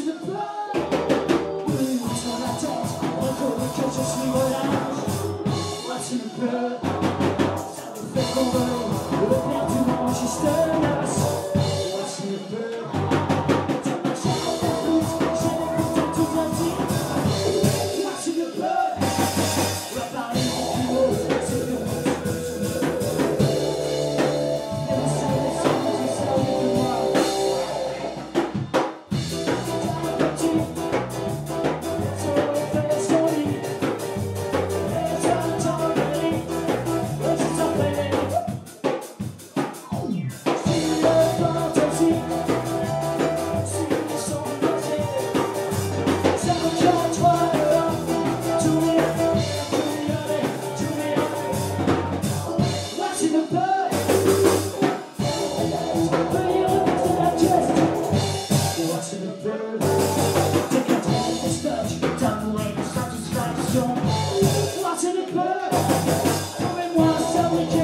Watching the blood Watching a bird, coming while selling.